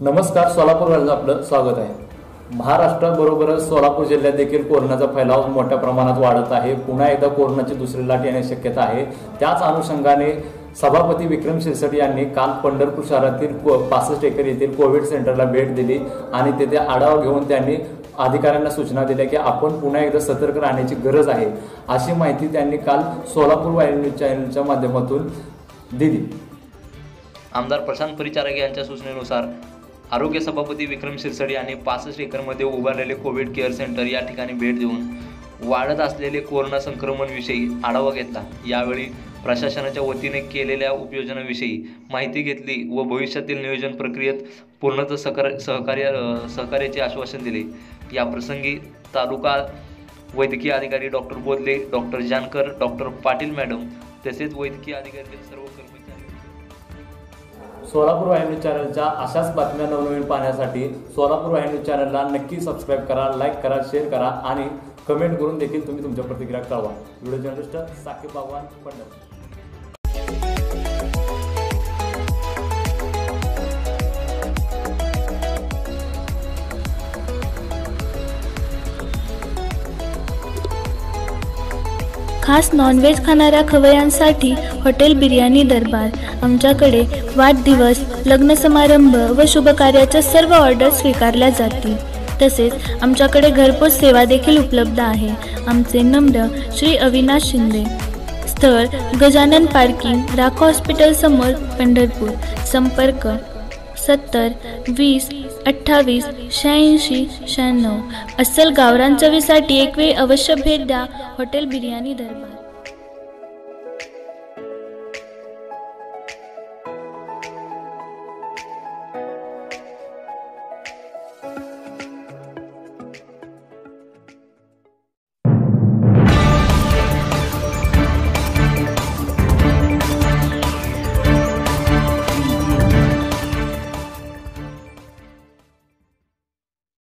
नमस्कार सोलापूर वाल्याचं आपलं स्वागत आहे. महाराष्ट्राबरोबरच सोलापूर जिल्ह्यात देखील कोरोनाचा फैलाव मोठ्या प्रमाणात वाढत आहे. पुन्हा एकदा कोरोनाची दुसरी लाट येण्याची शक्यता आहे. त्याच अनुषंगाने सभापती विक्रम शिरसट यांनी काल पंढरपूर शहरातील को पासष्ट एकर येथील कोविड सेंटरला भेट दिली आणि तेथे आढावा घेऊन त्यांनी अधिकाऱ्यांना सूचना दिल्या की आपण पुन्हा एकदा सतर्क राहण्याची गरज आहे अशी माहिती त्यांनी काल सोलापूर वाहिनी न्यूज चॅनलच्या माध्यमातून दिली. आमदार प्रशांत परिचारक यांच्या सूचनेनुसार आरोग्य सभापती विक्रम शिरसट यांनी पासष्ट एकरमध्ये उभारलेले कोविड केअर सेंटर या ठिकाणी भेट देऊन वाढत असलेले कोरोना संक्रमणविषयी आढावा घेतला. यावेळी प्रशासनाच्या वतीने केलेल्या उपयोजनाविषयी माहिती घेतली व भविष्यातील नियोजन प्रक्रियेत पूर्णतः सहकार सहकार्य सहकार्याचे आश्वासन दिले. या प्रसंगी तालुका वैद्यकीय अधिकारी doctor Bodle doctor Jankar doctor Patil madam तसेच वैद्यकीय अधिकारी सर्व कर्मचारी सोलापूर वाहिनी चॅनलच्या अशाच बातम्या नवनवीन पाहण्यासाठी सोलापूर वाहिनी चॅनलला नक्की सबस्क्राईब करा लाईक करा शेअर करा आणि कमेंट करून देखील तुम्ही तुमच्या प्रतिक्रिया कळवा. व्हिडिओ जर्नलिस्ट साकीब भगवान पंढरपूर. खास नॉनव्हेज खाणाऱ्या खवयांसाठी हॉटेल बिर्याणी दरबार. आमच्याकडे वाढदिवस लग्न समारंभ व शुभकार्याच्या सर्व ऑर्डर स्वीकारल्या जातील. तसेच आमच्याकडे घरपोच सेवा देखील उपलब्ध आहे. आमचे नम्र श्री अविनाश शिंदे. स्थळ गजानन पार्किंग राखो हॉस्पिटल समोर पंढरपूर. संपर्क सत्तर वीस अठ्ठावीस शहाऐंशी शहाण्णव. अस्सल गावरान चवीसाठी एक वेळ अवश्य भेट द्या. हॉटेल बिर्याणी दरबार.